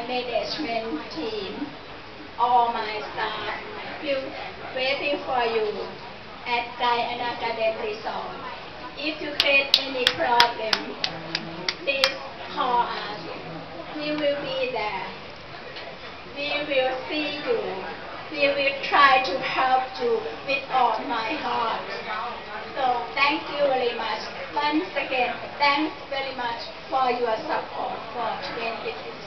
my management team, all my staff will waiting for you at Diana Garden Resort. If you face any problem, please call us. We will be there. We will see you. We will try to help you with all my heart. So thank you very much. Once again, thanks very much for your support for 2016.